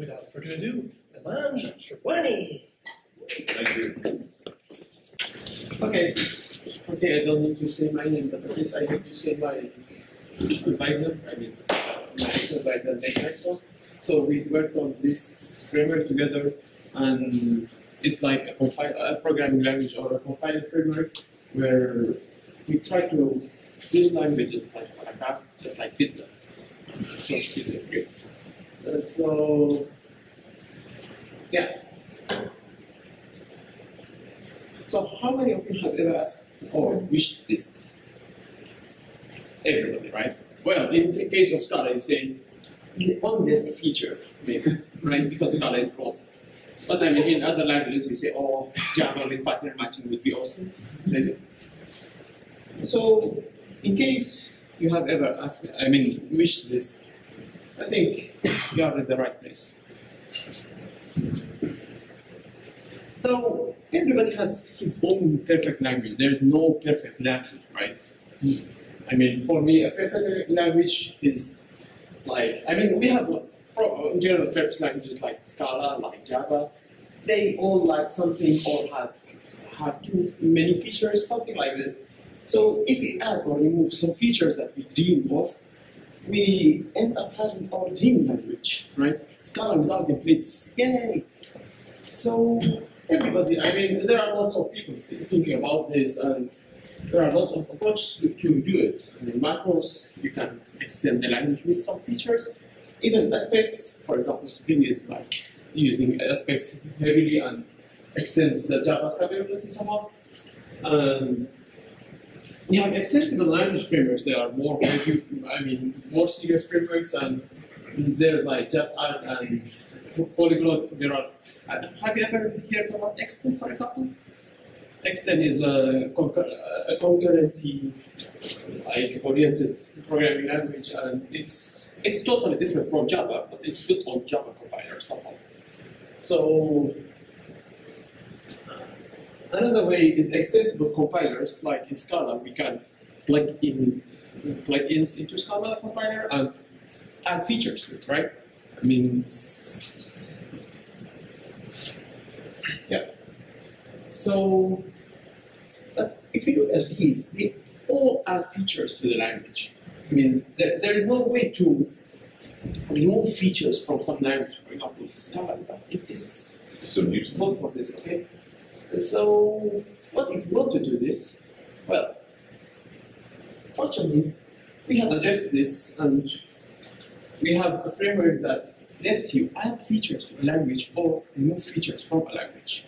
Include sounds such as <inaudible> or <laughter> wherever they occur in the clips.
without further ado, Lamanja Sherwany. Thank you. Okay. Okay, I don't need to say my name, but at least I need to say my advisor, I mean, my advisor next one. So we worked on this framework together, and it's like a, a programming language or a compiler framework where we try to build languages like like that, just like pizza. So pizza is great. Uh, so yeah. So how many of you have ever asked or wished this? Everybody, right? Well, in the case of Scala, you say one desk feature, maybe, right? Because Scala is brought it. But I mean, in other languages, we say, oh, Java with pattern matching would be awesome, maybe. So, in case you have ever asked, I mean, wished this, I think you are in the right place. So everybody has his own perfect language. There is no perfect language, right? I mean, for me, a perfect language is like I mean, we have pro- general purpose languages like Scala, like Java. They all like something or has have too many features, something like this. So if we add or remove some features that we dream of, we end up having our dream language, right? Scala without templates, yay! So everybody, I mean, there are lots of people th- thinking about this, and there are lots of approaches to, do it. I mean, macros, you can extend the language with some features. Even aspects, for example, Spring is like using aspects heavily and extends the Java scalability somewhat. Um, you have extensible language frameworks. They are more, I mean, more serious frameworks, and there's like JastAdd and Polyglot. There are. uh, Have you ever heard about X10, for example? X10 is a, concur- a concurrency like oriented programming language, and it's it's totally different from Java, but it's built on Java compiler somehow. So Another way is extensible compilers, like in Scala, we can plug in plugins into Scala compiler and add features to it, right? I mean, yeah. So, but if you look at these, they all add features to the language. I mean, there, there is no way to remove features from some language. For example, Scala is So vote for this, okay? So, what if we want to do this? Well, fortunately, we have addressed this and we have a framework that lets you add features to a language or remove features from a language.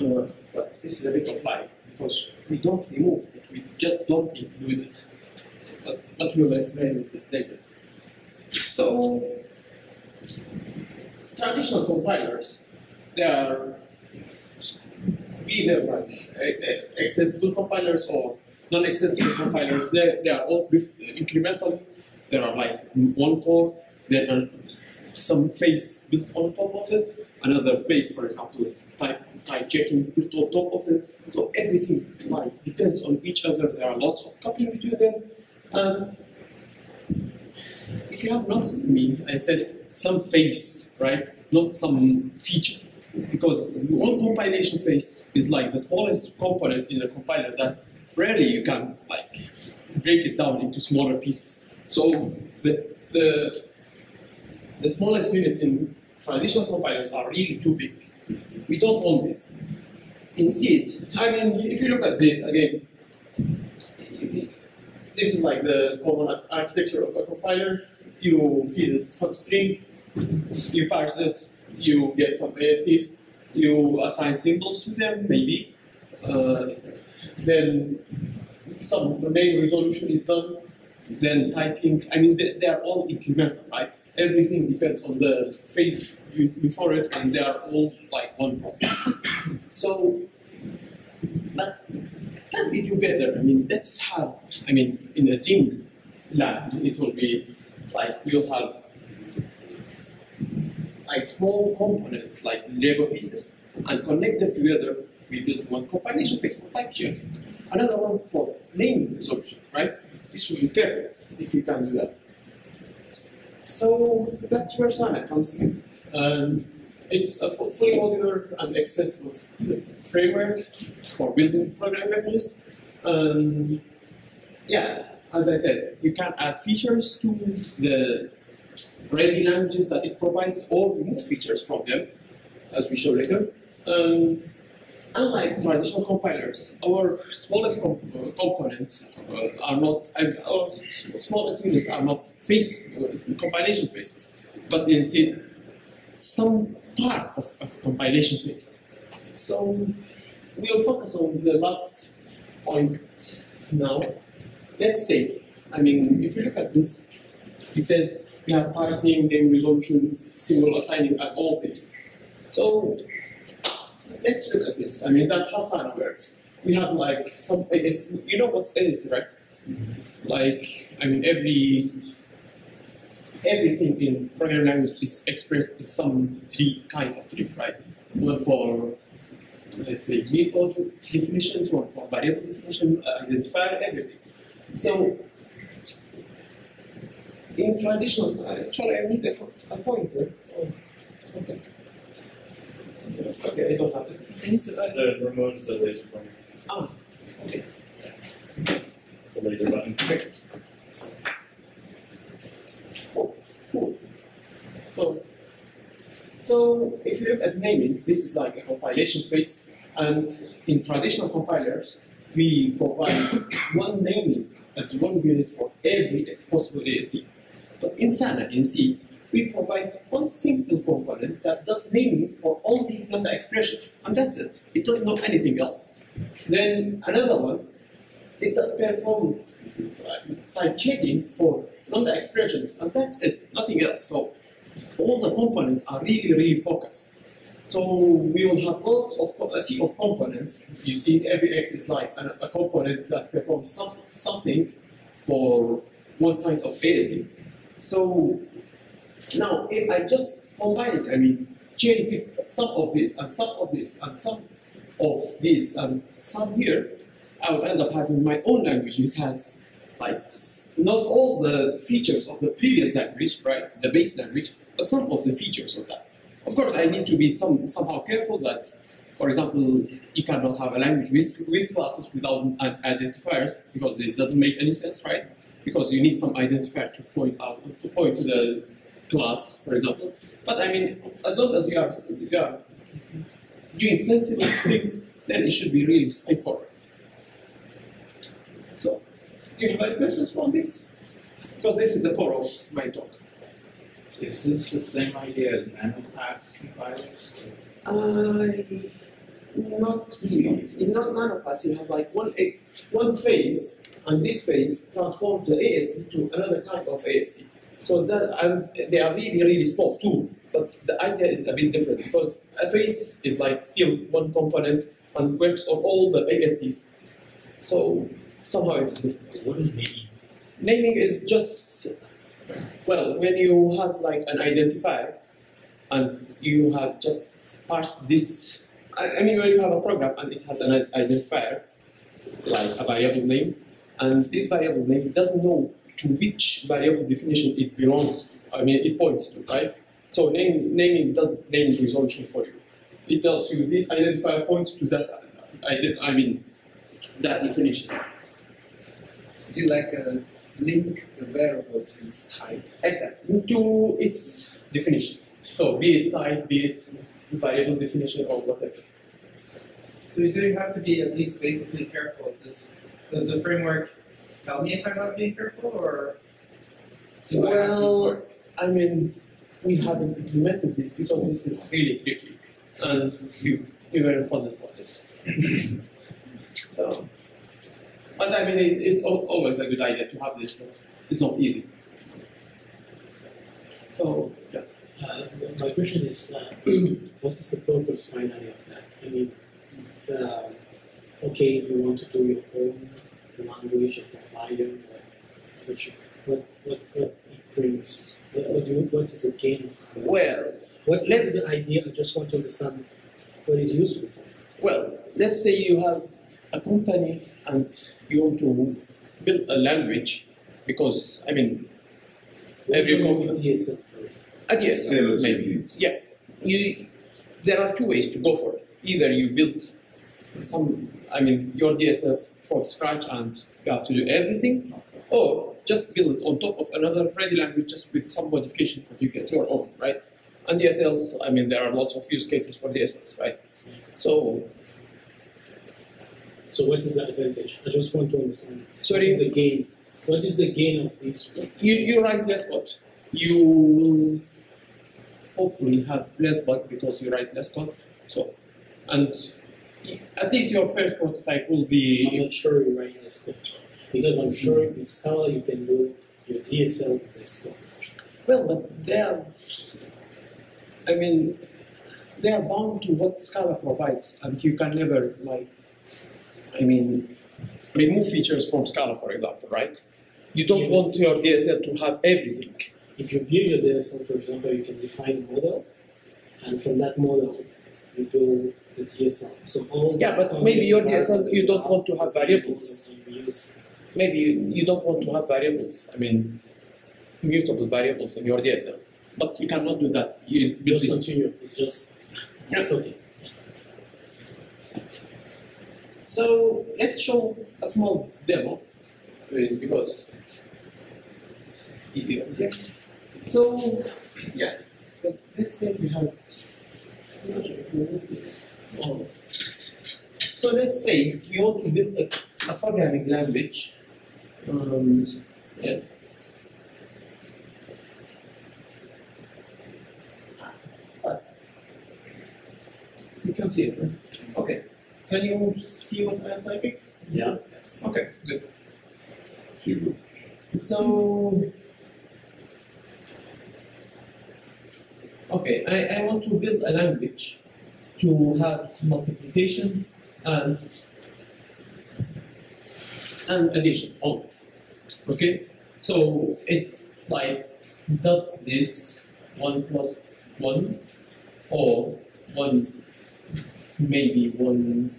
Uh, but this is a bit of lie because we don't remove it, we just don't include it. So, but, but we will explain this later. So, traditional compilers, they are either like uh, uh, compilers or non-extensible compilers. They, they are all built incrementally. There are like one core, there are some phase built on top of it, another phase, for example, type, type checking built on top of it. So everything like depends on each other. There are lots of coupling between them. And if you have noticed me, I said some phase, right? Not some feature because one compilation phase is like the smallest component in a compiler that rarely you can like break it down into smaller pieces. So the the, the smallest unit in traditional compilers are really too big. We don't want this. Instead, I mean, if you look at this again, this is like the common architecture of a compiler. You feed some string, you parse it, you get some ASTs, you assign symbols to them, maybe. Uh, then some name resolution is done, then typing. I mean, they, they are all incremental, right? Everything depends on the phase before it, and they are all like one problem. <coughs> so, but can we do better? I mean, let's have, I mean, in a dream land, it will be like we'll have like small components like Lego pieces and connect them together. We build one compilation phase for type checking, another one for name resolution, right? This would be perfect if you can do that. So that's where Sana comes Um, it's a fully modular and extensible framework for building programming languages. Um, yeah, as I said, you can add features to the ready languages that it provides or remove features from them, as we show later. Um, unlike traditional compilers, our smallest com- uh, components uh, are not, our smallest units are not face uh, compilation phases, but instead some part of a compilation phase. So we'll focus on the last point now. Let's say, I mean, if you look at this, you said we have parsing, name resolution, symbol assigning, and all this. So let's look at this. I mean, that's how SANA works. We have like some, it's, you know what's AST, right? Like, I mean, every everything in programming language is expressed in some three kind of tree, right? One for let's say method definitions, one for variable definition, uh, identifier, everything. So in traditional, actually I need a, or something. Okay, I don't have it. Can you see that? The remote is a laser pointer, Ah, okay. the laser button. Cool. So, so if you look at naming, this is like a compilation phase, and in traditional compilers, we provide one naming as one unit for every possible AST. But in SANA, in C, we provide one simple component that does naming for all these lambda expressions, and that's it. It doesn't know anything else. Then another one, it does perform type checking for lambda expressions, and that's it, nothing else. So all the components are really, really focused. So we will have lots of a sea of components. You see, every X is like a component that performs some, something for one kind of AST. So now, if I just combine, I mean, pick some of this and some of this and some of this and some here, I will end up having my own language which has like not all the features of the previous language, right, the base language, but some of the features of that. Of course, I need to be some somehow careful that, for example, you cannot have a language with, with classes without identifiers because this doesn't make any sense, right? Because you need some identifier to point out to point to the class, for example. But I mean, as long as you are, you are doing sensible things, then it should be really straightforward. So, do you have any questions from this? Because this is the core of my talk. Is this the same idea as nanopass compilers? I not really. In non nanopass, you have like one a- one phase, and this phase transforms the AST to another kind of AST. So that and they are really really small too. But the idea is a bit different because a phase is like still one component and works on all the ASTs. So somehow it's different. What is naming? Naming is just well, when you have like an identifier and you have just parsed this. I, I mean, when you have a program and it has an identifier, like a variable name, and this variable name doesn't know to which variable definition it belongs. I mean, it points to, right? So name, naming does naming resolution for you. It tells you this identifier points to that. I mean, that definition. Is it like a link the variable to its type? Exactly. To its definition. So be it type, be it variable definition or whatever. So you say you have to be at least basically careful of this. Does the framework tell me if I'm not being careful, or do I have Well, sort? I mean, we haven't implemented this because this is really tricky, and you we weren't funded for this. <laughs> so, but I mean, it, it's always a good idea to have this, but it's not easy. So, yeah. Uh, my question is, uh, <clears throat> what is the purpose finally of that? I mean, uh, okay, you want to do your own language and provider, which what what what it brings? What, what do you, what is the gain? Well, What let's- is the idea? I just want to understand what is useful for. Well, let's say you have a company and you want to build a language because, I mean, Every company- mean DSM first? A DSL, maybe. CPUs. you, there are two ways to go for it. Either you build some, I mean, your DSL from scratch and you have to do everything, or just build it on top of another ready language just with some modification that you get your own, right? And DSLs, I mean, there are lots of use cases for DSLs, right? So, So what is the advantage? I just want to understand. Sorry? What is the gain? What is the gain of this? you, you write less code. You will hopefully have less bug because you write less code. So, and at least your first prototype will be. I'm not sure you're writing this code. Because I'm sure with Scala you can do your DSL with this code. well, but they are. I mean, they are bound to what Scala provides, and you can never like. I mean, remove features from Scala, for example, right? You don't want your DSL to have everything. If you build your DSL, for example, you can define a model, and from that model, you build the DSL. So all Yeah, but maybe your DSL, you don't want to have variables variables. can be used. maybe you, you don't want to have variables, I mean, mutable variables in your DSL. But you cannot do that. You Just continue. It's just <laughs> it's okay. So let's show a small demo uh, because it's easier. Yeah. So yeah, but let's say we have. I'm not sure if we move this on. So let's say we want to build a, a programming language. Um, yeah. But you can see it. Right? Okay. Can you see what I'm typing? Yeah. Okay, good. So, okay, I, I want to build a language to have multiplication and and addition only. Okay, so it like does this one plus one or one maybe one.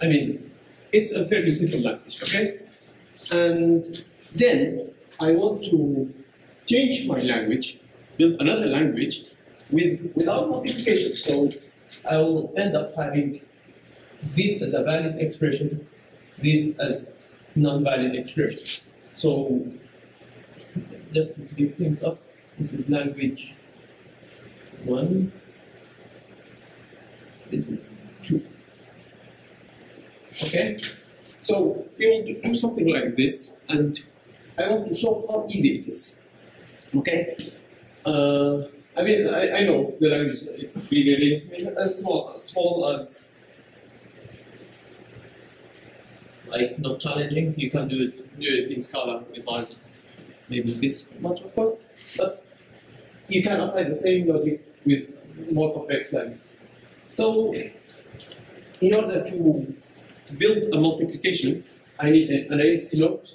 I mean, it's a very simple language. Okay, and then I want to change my language, build another language with without multiplication. So I will end up having this as a valid expression, this as non-valid expression. So just to clear things up, this is language one, this is two. Okay? So we will do something like this, and I want to show how easy it is. Okay? Uh, I mean, I, I know the language is really, really small, small, and like not challenging. You can do it, do it in Scala with maybe this much of code, but you can apply the same logic with more complex languages. So, in order to build a multiplication, I need an AST node.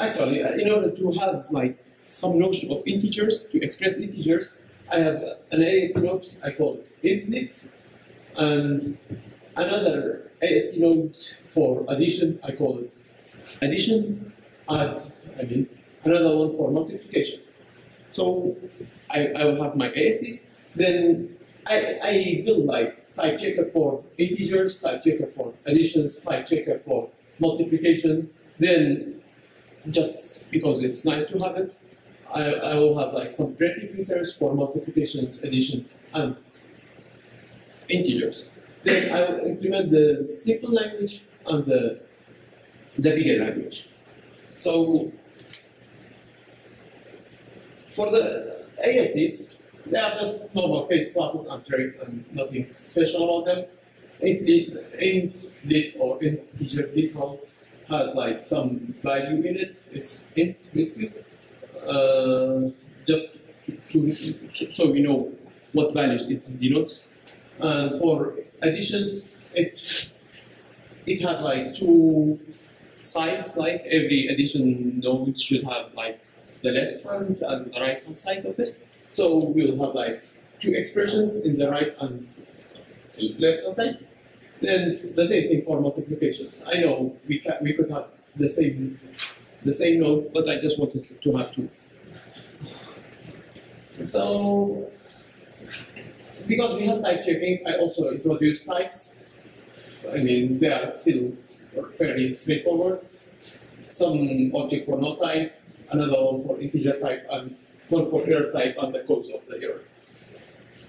Actually, uh, in order to have like some notion of integers, to express integers, I have an AST node, I call it intlit, and another AST node for addition, I call it addition, add, I mean, another one for multiplication. So I, I will have my ASTs, then I, I build like type checker for integers, type checker for additions, type checker for multiplication, then just because it's nice to have it, I, I will have like some repeaters for multiplications, additions, and integers. Then I will implement the simple language and the, the bigger language. So for the ASTs, they are just normal case classes and traits and nothing special about them. Int lit, int lit or integer literal has like some value in it. It's int basically. Uh, just to, to, so- we know what values it denotes. For additions, it it has like two sides. Like every addition node should have like the left hand and the right hand side of it. So we will have like two expressions in the right and left hand side. Then the same thing for multiplications. I know we ca- we could have the same the same node, but I just wanted to have two. So, because we have type checking, I also introduce types. I mean, they are still fairly straightforward. Some object for no type, another one for integer type, and one for error type, and the codes of the error.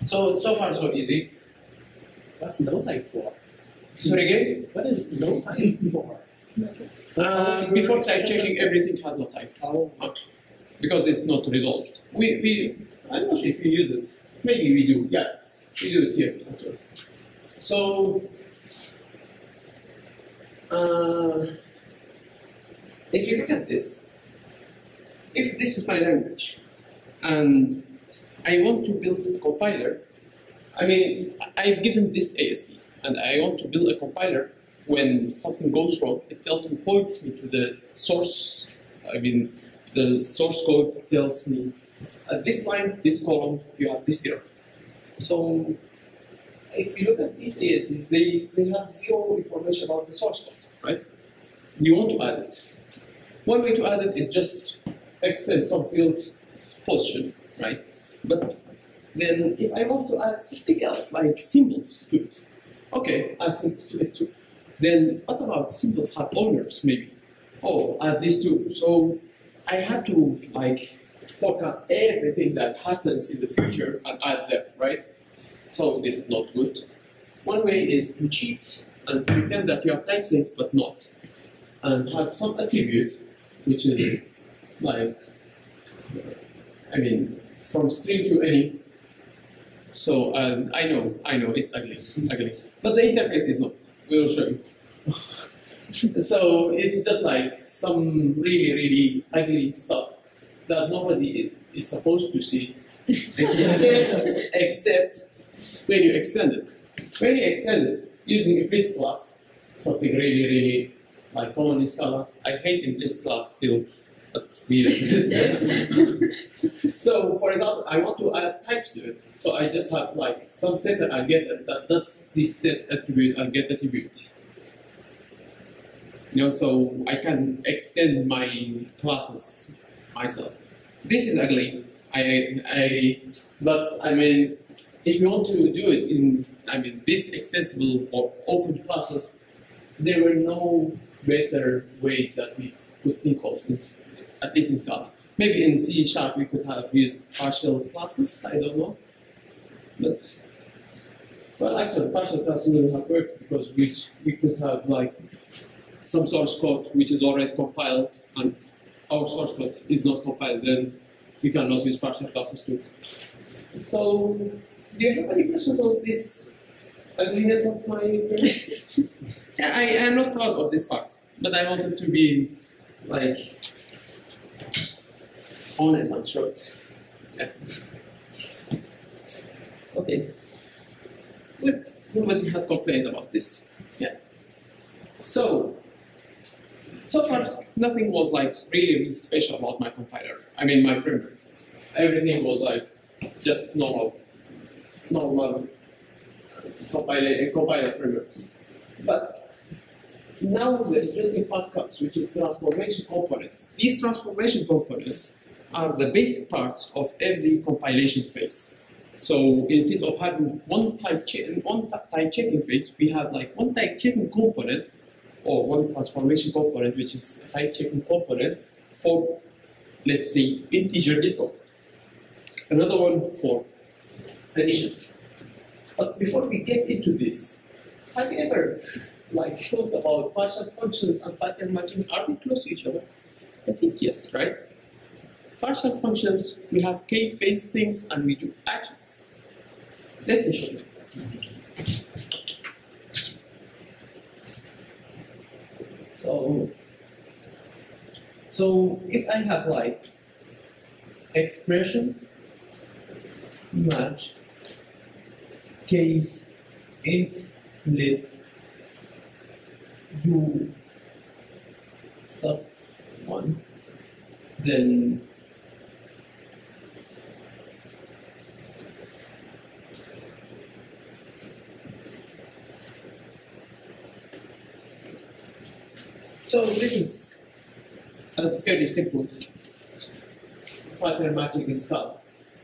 So, so far so easy. What's no type for? Sorry again? What is no type for? Uh, before type checking, everything has no type. Because it's not resolved. We, we I'm not sure if we use it. Maybe we do. Yeah, we do it here. actually. So, uh, if you look at this, if this is my language, and I want to build a compiler, I mean, I've given this AST, and I want to build a compiler. When something goes wrong, it tells me, points me to the source. I mean, the source code tells me at this line, this column, you have this error. So if you look at these ASTs, they, they have zero information about the source code, right? You want to add it. One way to add it is just extend some field position, right? But then if I want to add something else, like symbols to it, okay, add symbols to it too. Then what about symbols have owners, maybe? Oh, add this two. So I have to like forecast everything that happens in the future and add them, right? So this is not good. One way is to cheat and pretend that you are type safe but not, and have some attribute which is like, I mean, from string to any. So um, I know, I know, it's ugly, ugly, but the interface is not. We will show you. So it's just like some really, really ugly stuff that nobody is supposed to see, except, <laughs> except when you extend it. When you extend it using a list class, something really, really like common in Scala. I hate implicit class still, but we <laughs> <laughs> So for example, I want to add types to it. So I just have like some setter and getter that does this set attribute and get attribute. You know, so I can extend my classes myself. This is ugly. I, I, but I mean, if you want to do it in, I mean, this extensible or open classes, there were no better ways that we could think of, in, at least in Scala. Maybe in C sharp we could have used partial classes. I don't know, but well, actually, partial classes would have worked because we we could have like some source code which is already compiled and our source code is not compiled, then we cannot use partial classes too. So, do you have any questions on this ugliness of my <laughs> yeah, I am not proud of this part, but I wanted to be like honest and short. Yeah. Okay. Good. Nobody had complained about this. Yeah. So, so far, nothing was like really, really special about my compiler. I mean, my framework. Everything was like just normal, normal compiler, compiler frameworks. But now the interesting part comes, which is transformation components. These transformation components are the basic parts of every compilation phase. So instead of having one type one type checking phase, we have like one type checking component or one transformation component, which is type checking component for, let's say, integer literal. Another one for addition. But before we get into this, have you ever like thought about partial functions and pattern matching? Are they close to each other? I think yes, right? Partial functions, we have case-based things and we do actions. Let me show you. So, so if I have like expression match case int lit do stuff one, then So this is a fairly simple pattern matching in Scala.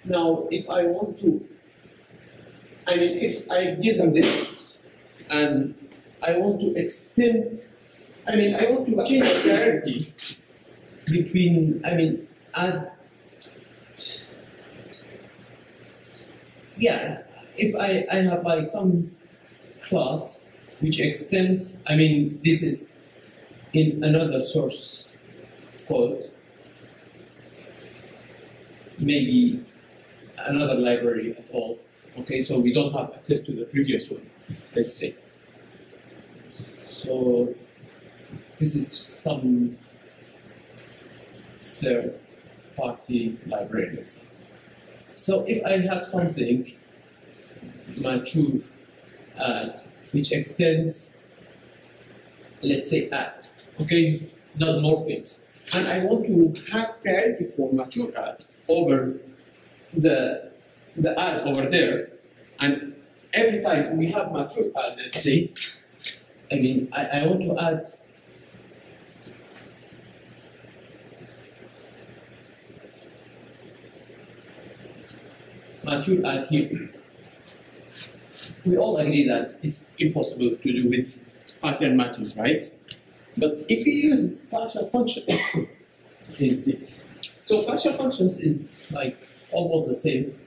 Now, if I want to, I mean, if I've given this and I want to extend, I mean, I want to change priority between, I mean, add, yeah, if I, I have like some class which extends, I mean, this is in another source code, maybe another library at all. Okay, so we don't have access to the previous one, let's say. So this is some third party libraries. So if I have something mature uh, add which extends let's say at okay does more things. And I want to have priority for mature ad over the the add over there. And every time we have mature ad, let's say I mean I, I want to add mature ad here. We all agree that it's impossible to do with pattern matching, right? But if you use partial functions <coughs> instead, so partial functions is like almost the same.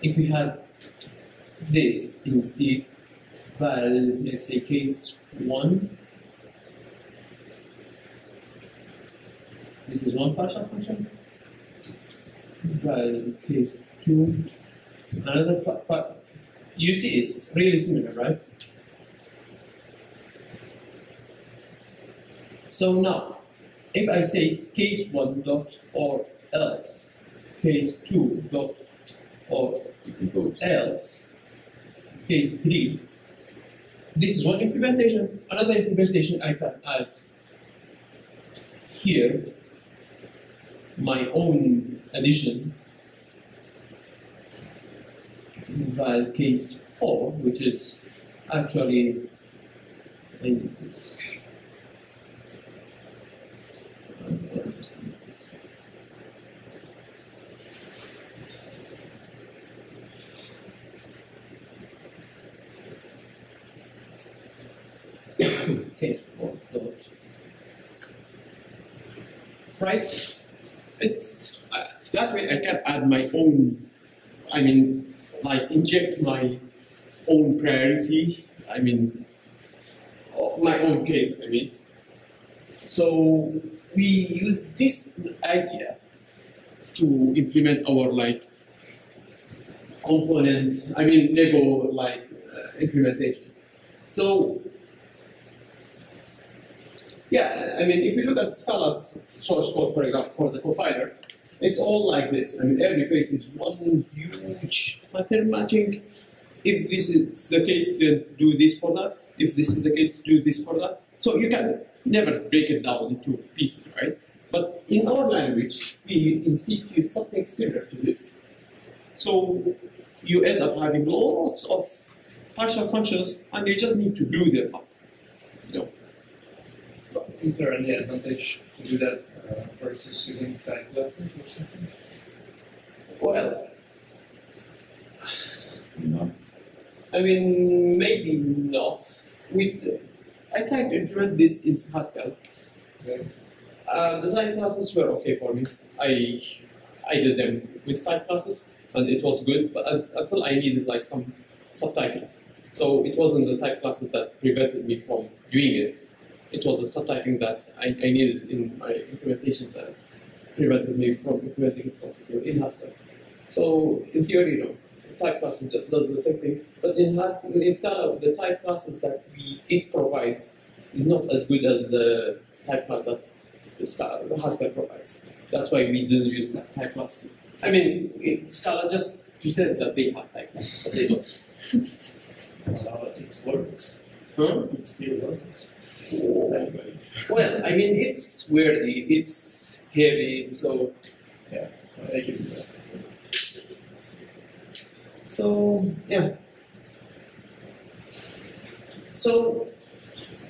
If we had this instead, val, let's say case one, this is one partial function, val case two, another part. You see, it's really similar, right? So now, if I say case one dot or else, case two dot or else, case three, this is one implementation. Another implementation I can add here my own addition val case 4, which is actually in this. Case 4 dot. Right? It's uh, that way I can add my own I mean, like inject my own priority. I mean, my own case. I mean, so we use this idea to implement our like component. I mean, Lego like uh, implementation. So yeah, I mean, if you look at Scala's source code, for example, for the compiler, it's all like this. I mean, every face is one huge pattern matching. If this is the case, then do this for that. If this is the case, do this for that. So you can never break it down into pieces, right? But in our language, we in something similar to this. So you end up having lots of partial functions, and you just need to glue them up. You know, Is there any advantage to do that uh, versus using type classes or something? well, No. I mean, maybe not. With, I tried to implement this in Haskell. Okay. Uh, the type classes were okay for me. I I did them with type classes, and it was good. But un- until I needed like some subtyping, so it wasn't the type classes that prevented me from doing it. It was the subtyping that I, I needed in my implementation that prevented me from implementing it from, you know, in Haskell. So in theory, no, type classes do- does the same thing. But in Haskell, in Scala, the type classes that we it provides is not as good as the type class that Scala, Haskell provides. That's why we didn't use that type class. I mean, it, Scala just pretends that they have type classes, but they don't. <laughs> Well, it works. Huh? It still works. Well, I mean, it's wordy, it's heavy, so I give you. So yeah. So,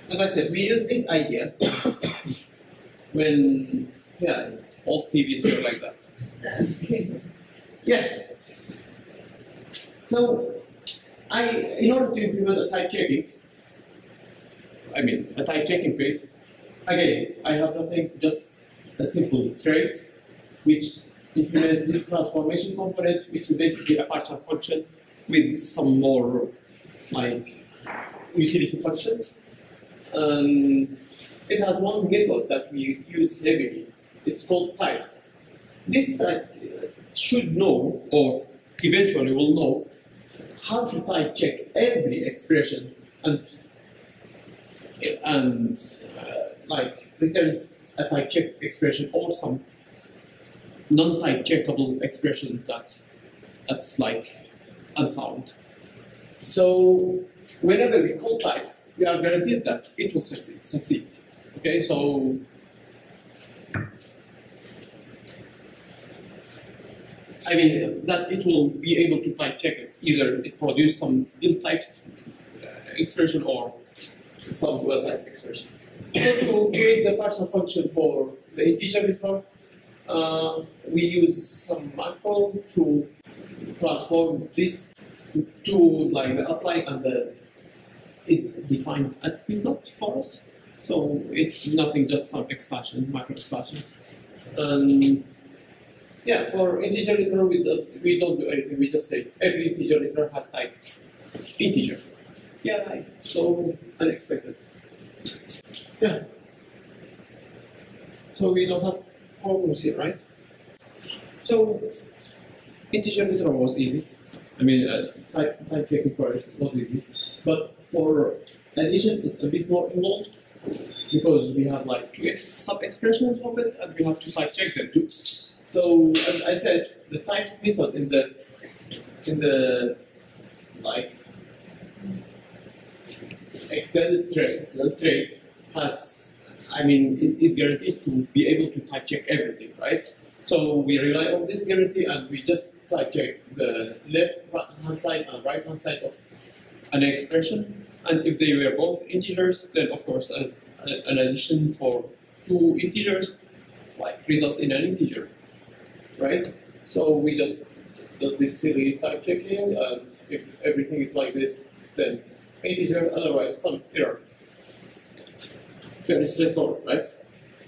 like I said, we use this idea <coughs> when Yeah, all TVs were like that. <laughs> Yeah. So, I, in order to implement a type checking, I mean, a type checking phase, again, I have nothing, just a simple trait, which implements this transformation component, which is basically a partial function with some more, like, utility functions. And it has one method that we use heavily. It's called typed. This type uh, should know, or eventually will know, how to type check every expression and and uh, like returns a type check expression or some non-type checkable expression that that's like unsound. So whenever we call type, we are guaranteed that it will succeed. succeed. Okay, so I mean that it will be able to type check it. Either it produce some ill-typed uh, expression or some well-typed expression. So to create the partial function for the integer literal, uh, we use some macro to transform this to like the apply and the is defined at method for us. So it's nothing, just some expansion, macro expansion. And yeah, for integer literal, we, does, we don't do anything. We just say every integer literal has type integer. Yeah, right. so unexpected. Yeah. So we don't have problems here, right? So integer literal was easy. I mean, uh, type, checking for it was easy. But for addition, it's a bit more involved because we have like two ex- sub expressions of it and we have to type check them too. So as I said, the type method in the in the like extended trait, the trait has, I mean, it is guaranteed to be able to type check everything, right? So we rely on this guarantee and we just type check the left hand side and right hand side of an expression. And if they were both integers, then of course an addition for two integers like results in an integer, right? So we just does this silly type checking, and if everything is like this, then integer, otherwise some error. Fairly straightforward, right?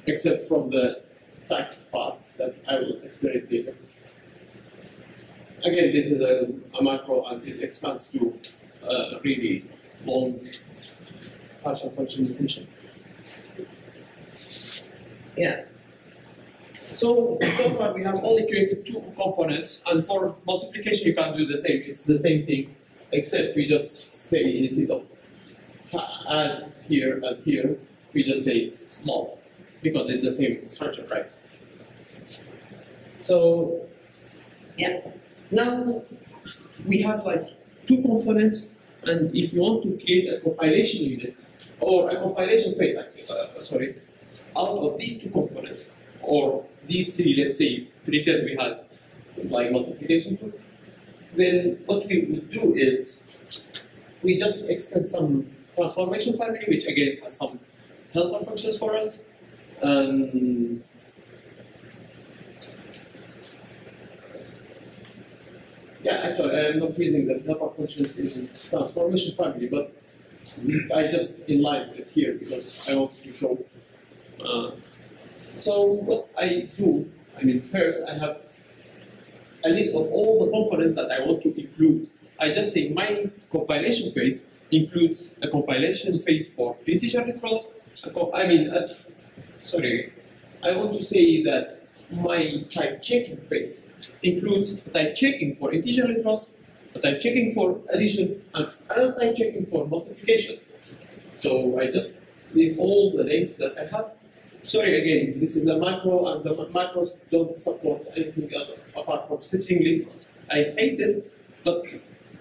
Except from the typed part that I will explain later. Again, this is a, a macro and it expands to uh, a really long partial function definition. Yeah. So, so far we have only created two components, and for multiplication you can do the same. It's the same thing, except we just say instead of add here and here, we just say mul, because it's the same structure, right? So, yeah. Now we have like two components, and if you want to create a compilation unit or a compilation phase, uh, sorry, out of these two components, or these three, let's say, pretend we had like multiplication tool, then what we would do is we just extend some transformation family, which again has some helper functions for us. Um, yeah, actually, I'm not using the helper functions in transformation family, but I just inline it here because I wanted to show. Uh, so what I do, I mean, first I have a list of all the components that I want to include. I just say my compilation phase includes a compilation phase for integer literals. I mean, uh, sorry, I want to say that my type checking phase includes type checking for integer literals, a type checking for addition, and another type checking for multiplication. So I just list all the names that I have. Sorry again, this is a macro and the macros don't support anything else apart from string literals. I hate it, but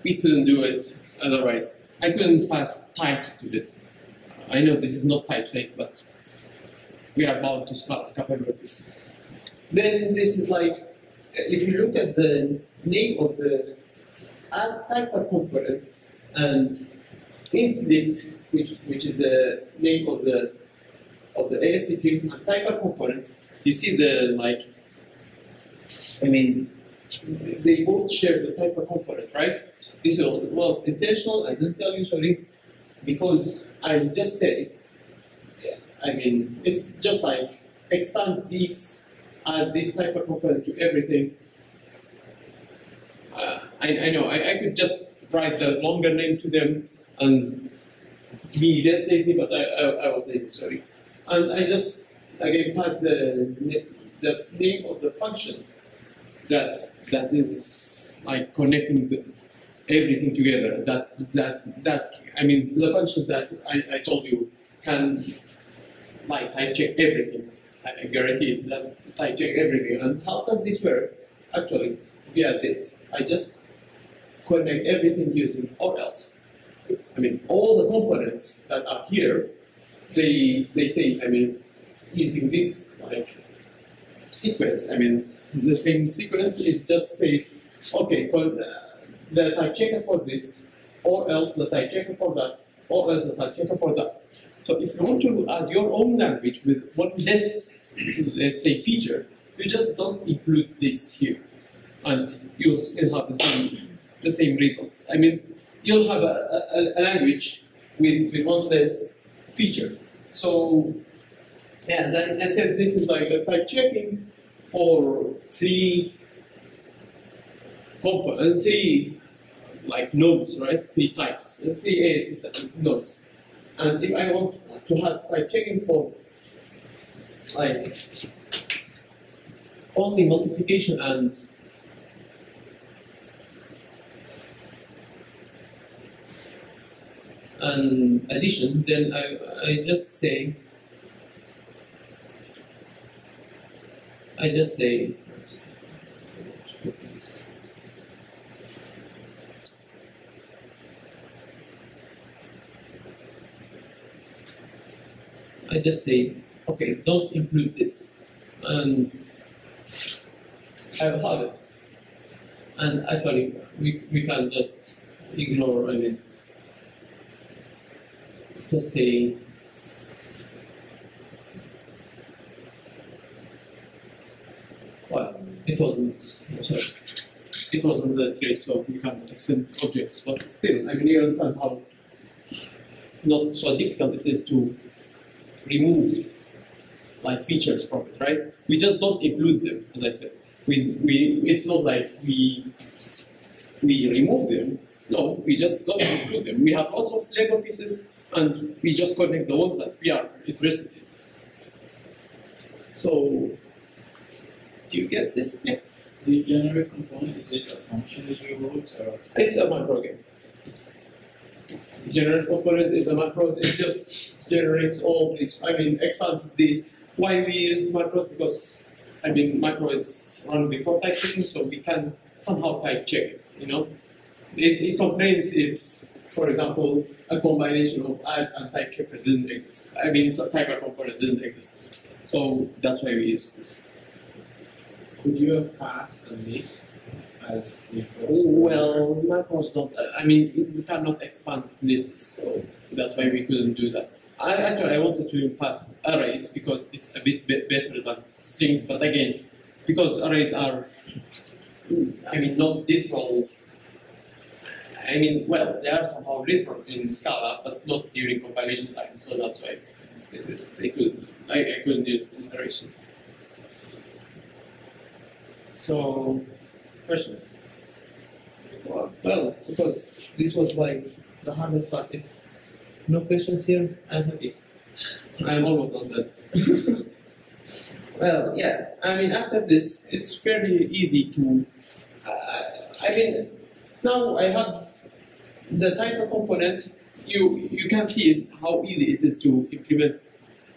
we couldn't do it otherwise. I couldn't pass types to it. I know this is not type safe, but we are bound to start capabilities. Then this is like, if you look at the name of the add type of component and int which, which is the name of the of the AST3 and typer component, you see the like, I mean, they both share the typer component, right? This was, was intentional, I didn't tell you, sorry, because I just said, I mean, it's just like expand this, add this typer component to everything. Uh, I, I know, I, I could just write the longer name to them and be less lazy, but I, I, I was lazy, sorry. And I just again pass the the name of the function that that is like connecting the, everything together. That that that I mean the function that I, I told you can like type check everything. I guarantee that type check everything. And how does this work? Actually, via this, I just connect everything using or else. I mean, all the components that are here, they they say, I mean, using this like sequence, I mean, the same sequence, it just says, okay, con- uh, the type checker for this, or else the type checker for that, or else the type checker for that. So if you want to add your own language with one less, let's say, feature, you just don't include this here, and you'll still have the same the same result. I mean, you'll have a, a, a language with, with one less feature. So, as I, said, this is like type checking for three compo- uh, three like nodes, right? Three types, uh, three AST nodes. And if I want to have type checking for like only multiplication and and addition, then I, I just say, I just say, I just say, okay, don't include this, and I will have it. And actually, we, we can just ignore, I mean, just say well, it wasn't. It wasn't the trace, you can extend objects, but still, I mean, you understand how not so difficult it is to remove like features from it, right? We just don't include them, as I said. We, we, it's not like we, we remove them. No, we just don't include them. We have lots of Lego pieces, and we just connect the ones that we are interested in. So, do you get this? Yeah. The generate component, is it a function that you wrote or? It's a macro game. Generate component is a macro. It just generates all these. I mean, expands these. Why we use macros? Because I mean, macro is run before type checking, so we can somehow type check it. You know, it, it complains if, for example, a combination of add and type checker didn't exist. I mean, typer component didn't exist. So that's why we use this. Could you have passed a list as the first? Oh, well, macros don't. Uh, I mean, we cannot expand lists, so that's why we couldn't do that. I actually I wanted to pass arrays because it's a bit, bit better than strings, but again, because arrays are, I mean, not literal. I mean, well, they are somehow literal in Scala, but not during compilation time, so that's why they, they could. I, I couldn't use arrays. So, questions? Well, well, because this was like the hardest part. If no questions here, I'm happy. I'm almost on that. <laughs> well, yeah. I mean, after this, it's fairly easy to. Uh, I mean, now I have the type of components. You you can see how easy it is to implement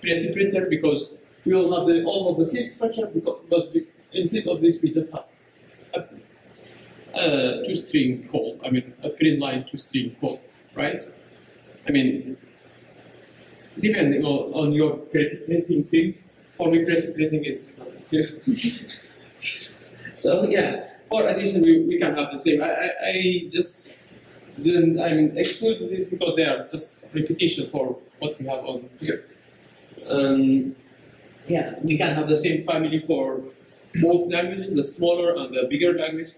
pretty printer because we all have the almost the same structure, because, but we, instead of this, we just have a, a toString call. I mean, a print line toString call, right? I mean, depending on, on your printing thing, for me, printing is <laughs> so yeah. For addition, we, we can have the same. I, I, I just didn't. I mean, exclude this because they are just repetition for what we have on here. Um, yeah, we can have the same family for both languages, the smaller and the bigger language.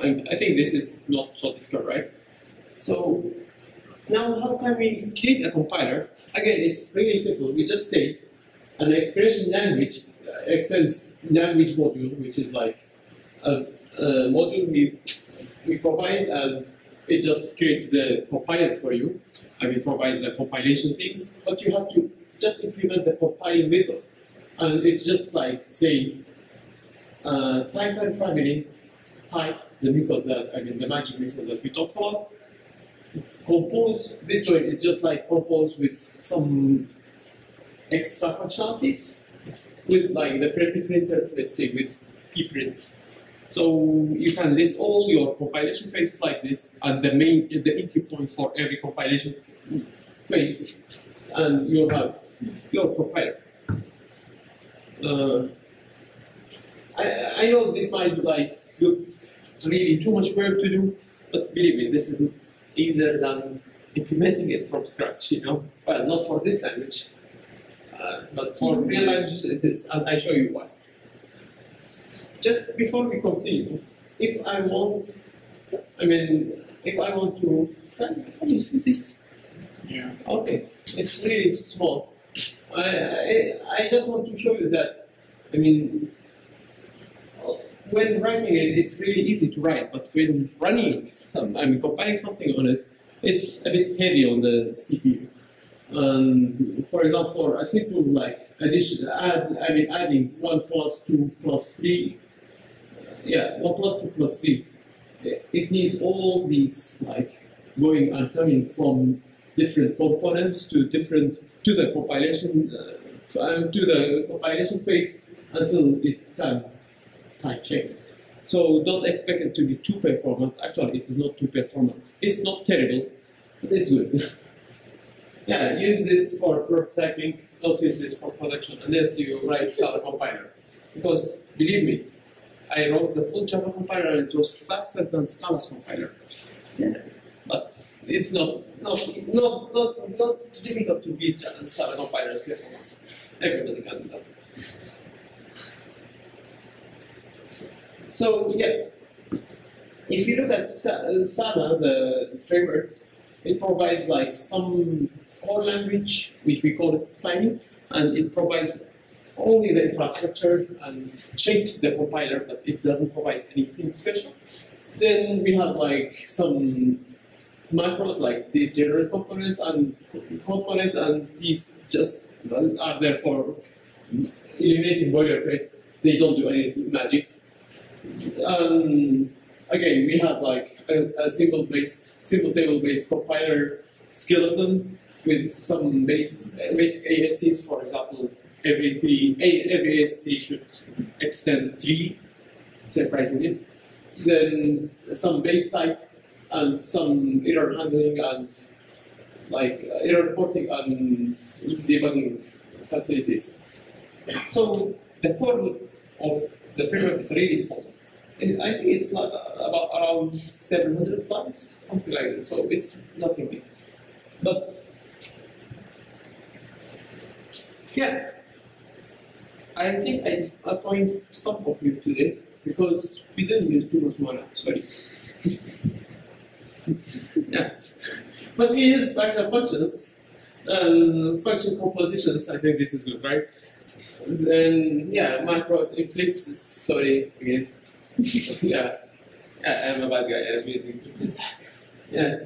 I, I think this is not so difficult, right? So now how can we create a compiler? Again, it's really simple. We just say an expression language, uh, extends language module, which is like a, a module we, we provide and it just creates the compiler for you. I mean, provides the compilation things, but you have to just implement the compile method. And it's just like saying, uh, type and family, type the method that, I mean, the magic method that we talked about. Compose, this join is just like compose with some extra functionalities with like the pretty printer, let's say with pprint. So you can list all your compilation phases like this, and the main the entry point for every compilation phase, and you'll have your compiler. Uh, I, I know this might like look really too much work to do, but believe me, this is easier than implementing it from scratch. You know, well, not for this language, uh, but for real languages it is, and I show you why. Just before we continue, if I want, I mean, if I want to, can, can you see this? Yeah. Okay, it's really small. I, I, I just want to show you that, I mean, when writing it, it's really easy to write, but when running some, I mean, compiling something on it, it's a bit heavy on the CPU. Um, for example, for a simple like addition, add, I mean, adding one plus two plus three, yeah, one plus two plus three, it it needs all these like going and coming from different components to different to the compilation uh, um, to the compilation phase until it's can type check. So don't expect it to be too performant. Actually, it is not too performant. It's not terrible, but it's good. <laughs> yeah, use this for prototyping. Don't use this for production unless you write Scala compiler. Because believe me, I wrote the full Java compiler and it was faster than Scala's compiler. Yeah. But it's not not not not, not difficult to beat Scala compiler's performance. Everybody can do that. So yeah, if you look at Sa- Sana, the framework, it provides like some core language, which we call it planning, and it provides only the infrastructure and shapes the compiler, but it doesn't provide anything special. Then we have like some macros like these general components and component and these just are there for eliminating boilerplate. They don't do any magic. Um, again, we have like a, a single based, symbol table based compiler skeleton with some base, basic ASTs, for example, every three, a- every AST should extend three, surprisingly. Then some base type and some error handling and like uh, error reporting and debugging facilities. So the core of the framework is really small. I think it's like about around 700 lines, something like this. So it's nothing big. But yeah, I think I appoint some of you today because we didn't use too much mana. Sorry. <laughs> yeah, but we use functional functions and function compositions. I think this is good, right? Then yeah, macros implicit. Sorry again. <laughs> yeah, yeah, I'm a bad guy. I'm using. <laughs> Yeah.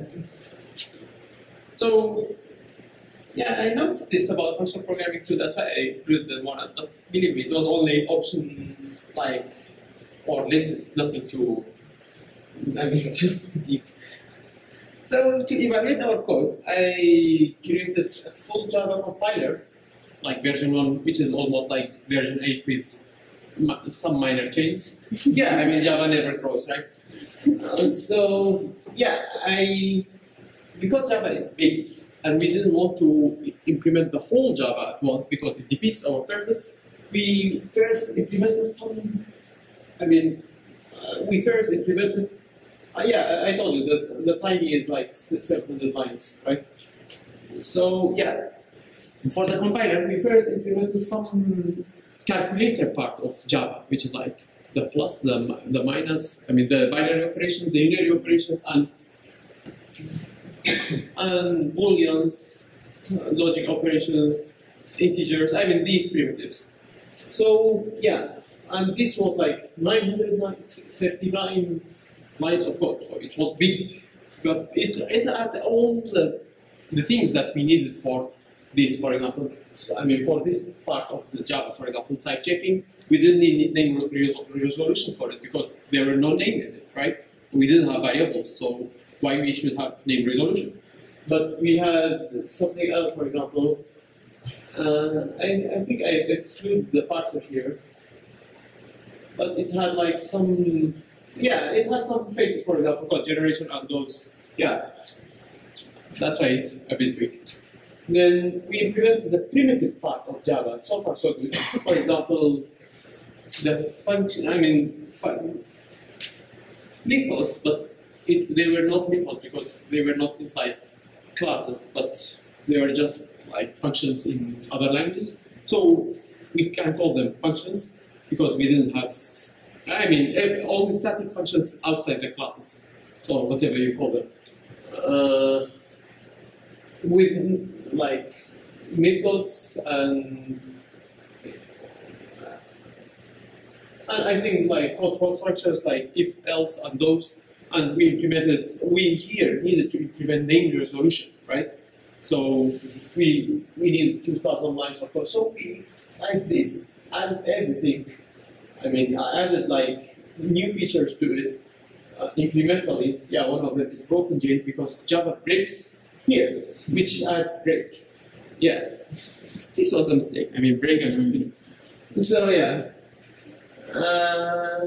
So yeah, I noticed this about functional programming too. That's why I included the one. But believe me, it was only option like, or this is nothing too. <laughs> I mean, <laughs> too deep. So to evaluate our code, I created a full Java compiler, like version one, which is almost like version eight with some minor changes. <laughs> yeah, I mean Java never grows, right? Uh, so yeah, I because Java is big and we didn't want to implement the whole Java at once because it defeats our purpose. We first implemented some. I mean, uh, we first implemented. Uh, yeah, I I told you that the tiny is like s- 700 lines, right? So yeah, for the compiler, we first implemented some calculator part of Java, which is like the plus, the, the minus, I mean the binary operations, the unary operations, and <coughs> and booleans, uh, logic operations, integers. I mean these primitives. So yeah, and this was like 939 lines of code, so it was big, but it it had all the the things that we needed for this, for example, I mean, for this part of the Java, for example, type checking, we didn't need name resol- resolution for it because there were no name in it, right? We didn't have variables, so why we should have name resolution? But we had something else, for example, uh, I, I think I exclude the parser here, but it had like some, yeah, it had some phases, for example, code generation and those, yeah, that's why it's a bit weak. Then we implemented the primitive part of Java. So far, so good. For example, the function, I mean, methods, but it, they were not methods because they were not inside classes, but they were just like functions in other languages. So we can call them functions because we didn't have, I mean, eh, all the static functions outside the classes, or whatever you call them. Uh, with like methods and and I think like control structures like if else and those and we implemented we here needed to implement name resolution right so we we need 2000 lines of code so we like this and everything I mean I added like new features to it uh, incrementally yeah one of them is broken J because Java breaks here which adds break. Yeah, this was a mistake. I mean, break and continue. So yeah, uh,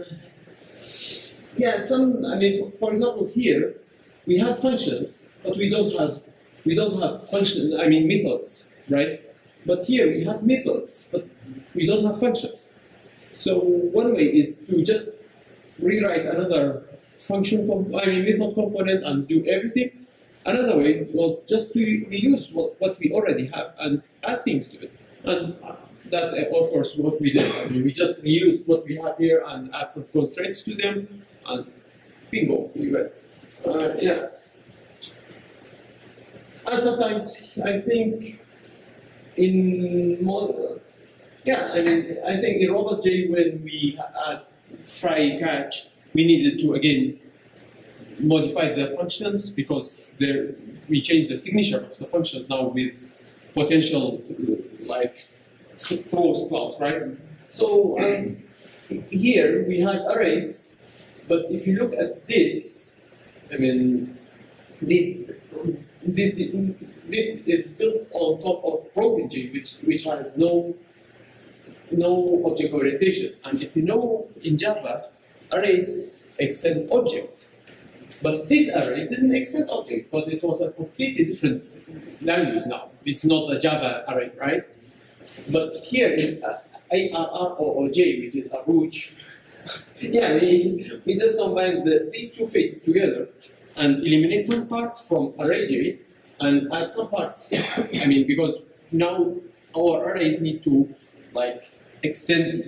yeah. Some. I mean, for, for example, here we have functions, but we don't have we don't have function. I mean, methods, right? But here we have methods, but we don't have functions. So one way is to just rewrite another function, I mean, method component and do everything. Another way was just to reuse what, what we already have and add things to it. And that's, of course, what we did. I mean, we just reused what we have here and add some constraints to them, and bingo, we went. Uh, yeah. And sometimes I think in more, yeah, I mean, I think in Robust J when we had try catch, we needed to again modify the functions because there we changed the signature of the functions now with potential to, like th- throws clause, right? So um, here we had arrays, but if you look at this, I mean, this this this is built on top of broken J, which which has no no object orientation. And if you know in Java, arrays extend object. But this array didn't extend object because it was a completely different language now. It's not a Java array, right? But here in uh, ARROOJ, which is a rouge, <laughs> yeah, we, we just combine the, these two phases together and eliminate some parts from array J and add some parts. <coughs> I mean, because now our arrays need to like extend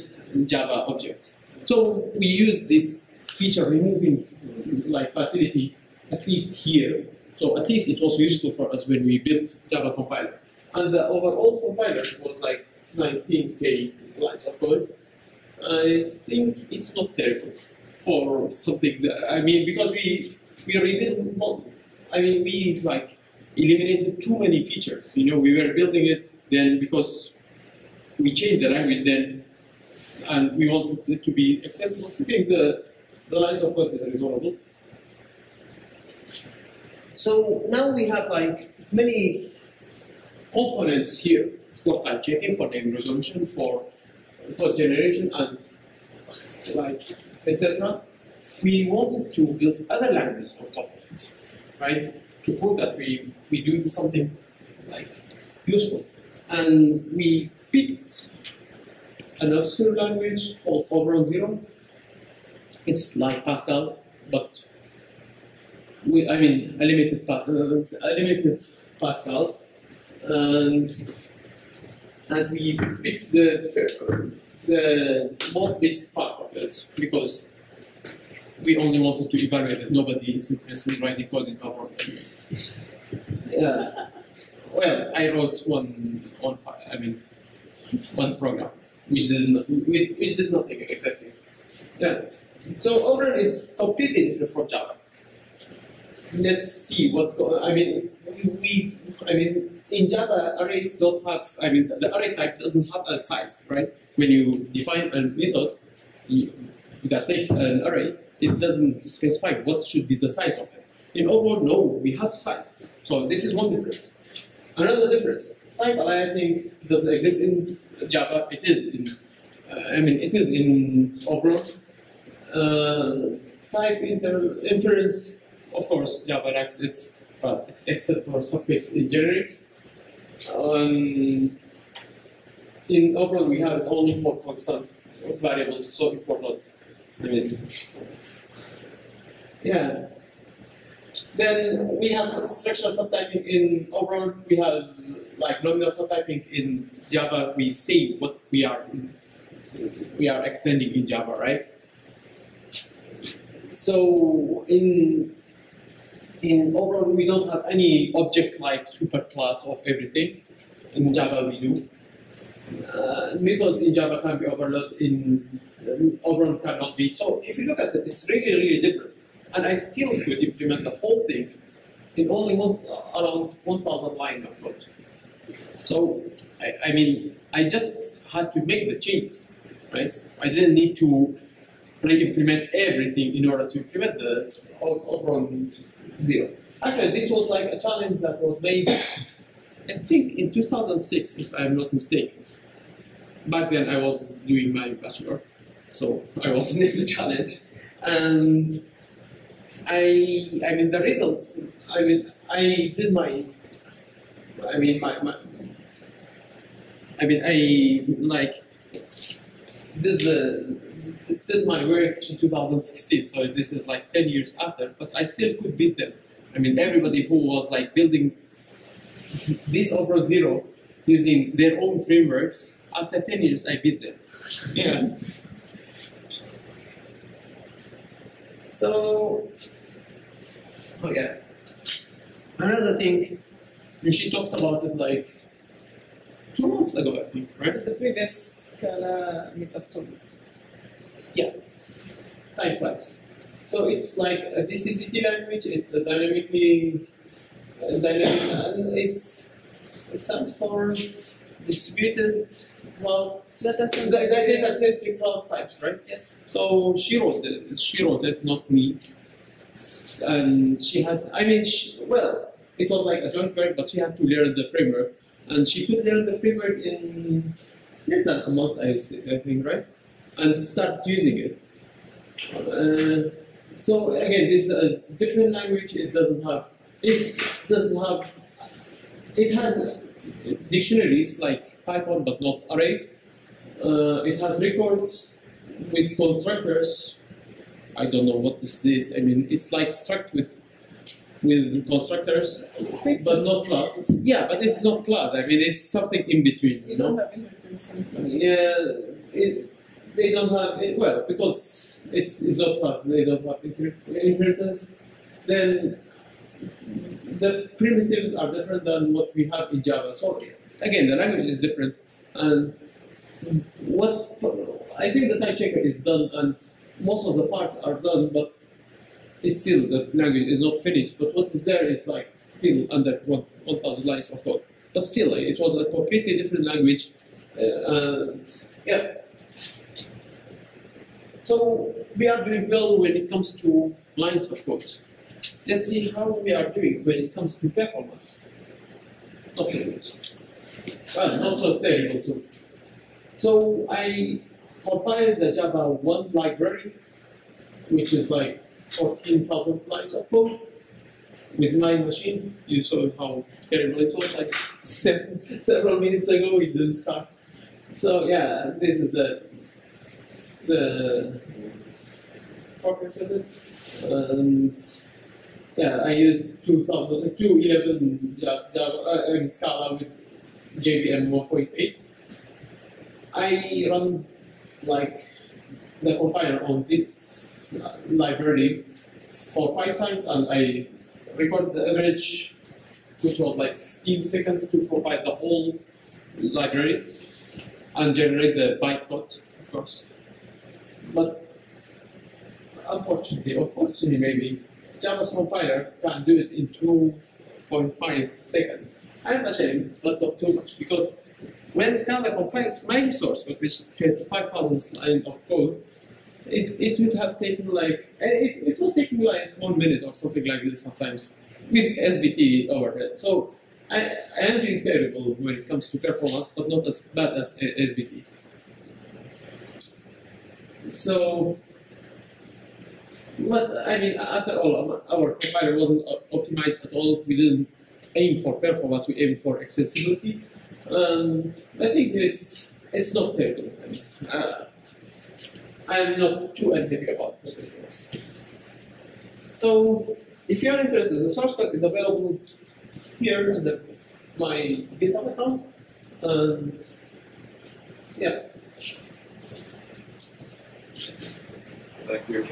Java objects. So we use this feature removing like facility at least here. So at least it was useful for us when we built Java compiler. And the overall compiler was like 19k lines of code. I think it's not terrible for something that I mean because we we rebuilt not I mean we like eliminated too many features. You know, we were building it then because we changed the language then and we wanted it to be accessible. I think the the lines of code is resolvable. So now we have like many components here for type checking, for name resolution, for code generation, and like etc. We wanted to build other languages on top of it, right? To prove that we we do something like useful, and we picked an obscure language called Oberon Zero. It's like Pascal, but we, I mean, a limited, uh, a limited Pascal, and and we picked the the most basic part of it because we only wanted to evaluate it. Nobody is interested in writing code in Oberon anyways. Yeah. Well, I wrote one file. I mean, one program which did not, which, did nothing exactly. Yeah. So Oberon is completely different from Java. Let's see what I mean. We, I mean, in Java, arrays don't have. I mean, the array type doesn't have a size, right? When you define a method that takes an array, it doesn't specify what should be the size of it. In Oberon, no, we have sizes. So this is one difference. Another difference: type aliasing doesn't exist in Java. It is in. Uh, I mean, it is in Oberon. Uh, type inter- inference, of course, Java lacks it, but except for in generics. Um, in Oberon, we have only for constant variables, so important. I mean, yeah. Then we have structural subtyping in Oberon. We have like nominal subtyping in Java. We say what we are we are extending in Java, right? So in in Oberon, we don't have any object like superclass of everything. In Java, we do. Uh, methods in Java can be overloaded. In um, Oberon cannot be. So if you look at it, it's really, really different. And I still could implement the whole thing in only one, around 1,000 lines of code. So, I, I mean, I just had to make the changes, right? I didn't need to re-implement everything in order to implement the Oberon zero. Actually, this was like a challenge that was made, I think, in 2006, if I'm not mistaken. Back then, I was doing my bachelor, so <laughs> I was in the challenge, and I, I mean, the results. I mean, I did my, I mean, my, my I mean, I like did the did my work in 2016, so this is like 10 years after, but I still could beat them. I mean, everybody who was like building <laughs> this Oberon zero using their own frameworks, after 10 years, I beat them. Yeah. So, oh yeah. Another thing, she talked about it like two months ago, I think, right? The previous Scala meetup tool. time flies. So it's like a DCCT language. It's a dynamically uh, dynamic, and it's it stands for distributed cloud Data the data centric cloud types, right? Yes. So she wrote it. She wrote it, not me. And she had, I mean, she, well, it was like a joint work, but she had to learn the framework, and she could learn the framework in less than a month, I think, right? And started using it. Uh, so again, this is a different language. It doesn't have. It doesn't have. It has dictionaries like Python, but not arrays. Uh, it has records with constructors. I don't know what is this. Is. I mean, it's like struct with with constructors, but not classes. Yeah, but it's not class. I mean, it's something in between. You You know. don't have inheritance. Yeah, it, they don't have well because it's it's not class. They don't have inheritance. Then the primitives are different than what we have in Java. So again, the language is different, and what's I think the type checker is done, and most of the parts are done, but it's still the language is not finished. But what is there is like still under one one thousand lines of code. But still, it was a completely different language, uh, and yeah. So we are doing well when it comes to lines of code. Let's see how we are doing when it comes to performance. Not so good. Well, not so terrible too. So I compiled the Java 1 library, which is like 14,000 lines of code with my machine. You saw how terrible it was, like <laughs> seven, several minutes ago it didn't start. So yeah, this is the the of it. And yeah, I used 2000, 211 Java, uh, I mean Scala with JVM 1.8. I run like the compiler on this uh, library for five times, and I record the average, which was like 16 seconds to compile the whole library and generate the bytecode, of course. But unfortunately, or fortunately maybe, Java's compiler can do it in 2.5 seconds. I'm ashamed, but not too much, because when Scala compiles my source code, which is 25,000 lines of code, it, it would have taken like, eh, it, it was taking like one minute or something like this sometimes with SBT overhead. So I, I am doing terrible when it comes to performance, but not as bad as SBT. So, but I mean, after all, our compiler wasn't optimized at all. We didn't aim for performance, we aimed for accessibility. Um, I think it's it's not terrible. Uh, I'm not too unhappy about performance. So, if you are interested, the source code is available here in my GitHub account, and yeah. Back here.